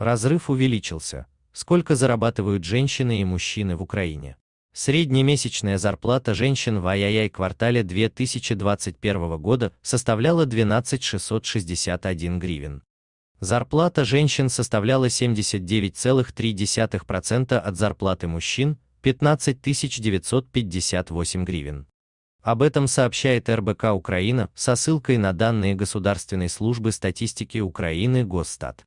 Разрыв увеличился. Сколько зарабатывают женщины и мужчины в Украине? Среднемесячная зарплата женщин в ай квартале 2021 года составляла 12 661 гривен. Зарплата женщин составляла 79,3% от зарплаты мужчин, 15 958 гривен. Об этом сообщает РБК Украина со ссылкой на данные Государственной службы статистики Украины Госстат.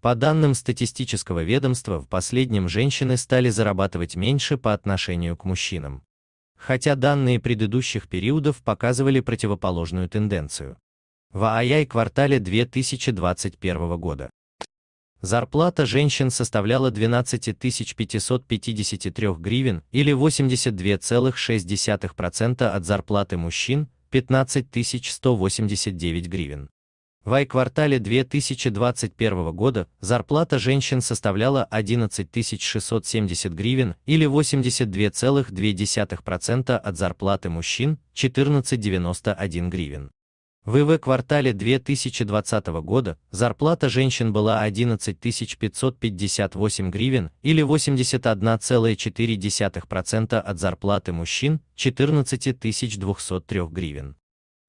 По данным статистического ведомства, в последнем женщины стали зарабатывать меньше по отношению к мужчинам. Хотя данные предыдущих периодов показывали противоположную тенденцию. В ААЯ квартале 2021 года зарплата женщин составляла 12 553 гривен или 82,6% от зарплаты мужчин, 15 189 гривен. В ай-квартале 2021 года зарплата женщин составляла 11 670 гривен или 82,2% от зарплаты мужчин 1491 гривен. В ИВ-квартале 2020 года зарплата женщин была 11 558 гривен или 81,4% от зарплаты мужчин 14 203 гривен.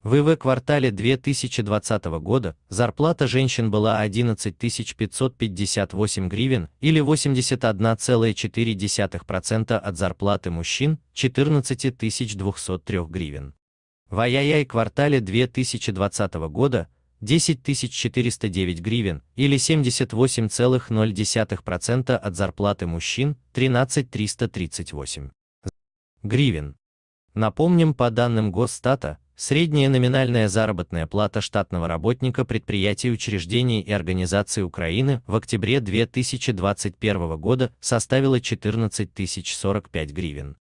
В ИВ-квартале 2020 года зарплата женщин была 11 558 гривен или 81,4% от зарплаты мужчин 14 203 гривен. В ай квартале 2020 года 10 409 гривен или 78,0% от зарплаты мужчин 13 338 гривен. Напомним, по данным Госстата, Средняя номинальная заработная плата штатного работника предприятий, учреждений и организаций Украины в октябре 2021 года составила 14 045 гривен.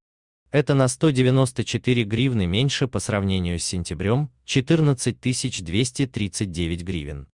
Это на 194 гривны меньше по сравнению с сентябрем, 14 239 гривен.